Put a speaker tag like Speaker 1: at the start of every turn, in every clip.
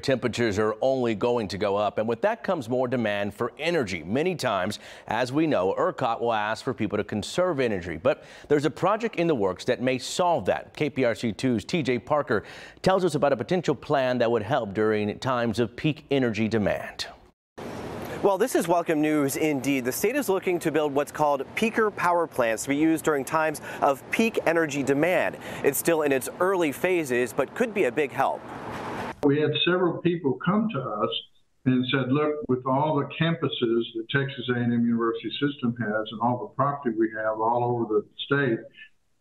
Speaker 1: Temperatures are only going to go up, and with that comes more demand for energy. Many times, as we know, ERCOT will ask for people to conserve energy, but there's a project in the works that may solve that. KPRC2's TJ Parker tells us about a potential plan that would help during times of peak energy demand.
Speaker 2: Well, this is welcome news indeed. The state is looking to build what's called peaker power plants to be used during times of peak energy demand. It's still in its early phases, but could be a big help.
Speaker 3: We had several people come to us and said, look, with all the campuses that Texas A&M University System has and all the property we have all over the state,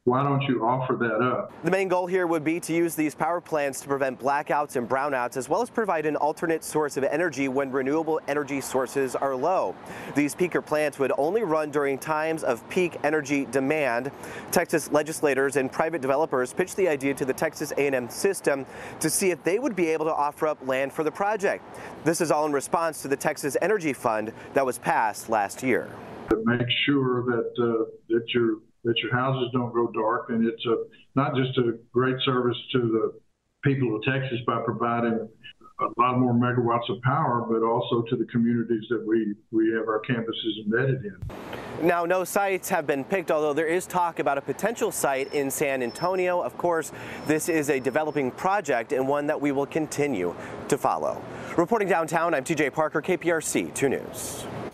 Speaker 3: why don't you offer that up?
Speaker 2: The main goal here would be to use these power plants to prevent blackouts and brownouts, as well as provide an alternate source of energy when renewable energy sources are low. These peaker plants would only run during times of peak energy demand. Texas legislators and private developers pitched the idea to the Texas A&M system to see if they would be able to offer up land for the project. This is all in response to the Texas Energy Fund that was passed last year.
Speaker 3: To Make sure that uh, that you're that your houses don't go dark. And it's a, not just a great service to the people of Texas by providing a lot more megawatts of power, but also to the communities that we, we have our campuses embedded in.
Speaker 2: Now, no sites have been picked, although there is talk about a potential site in San Antonio. Of course, this is a developing project and one that we will continue to follow. Reporting downtown, I'm TJ Parker, KPRC 2 News.